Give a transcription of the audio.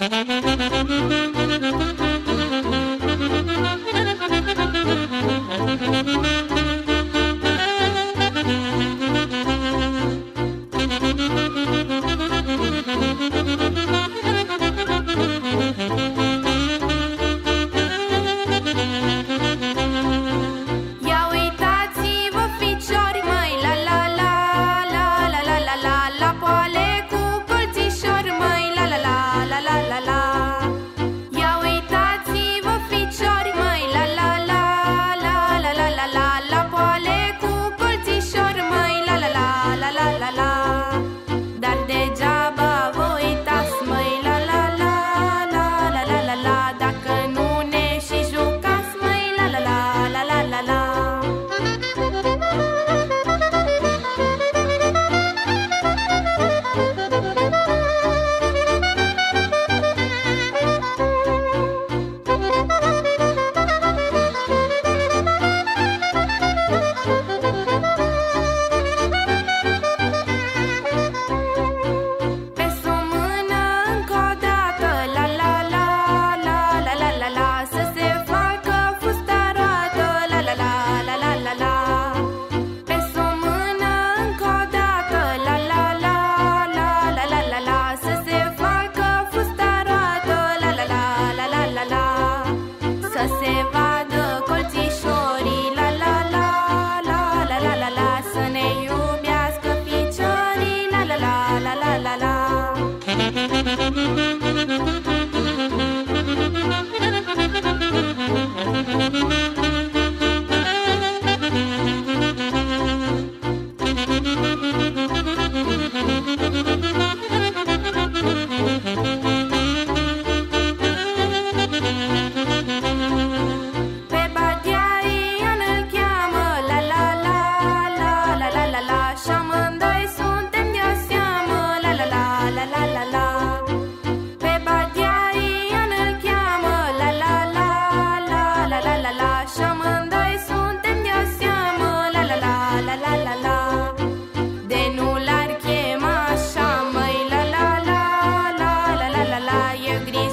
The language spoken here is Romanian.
Thank Să se vadă colțișorii La la la, la la la la la Să ne iubească piciorii La la la, la la la la Thank you. și amândoi suntem de seamă La la la la la la la De nu l-ar chema așa măi La la la la la la la la E gri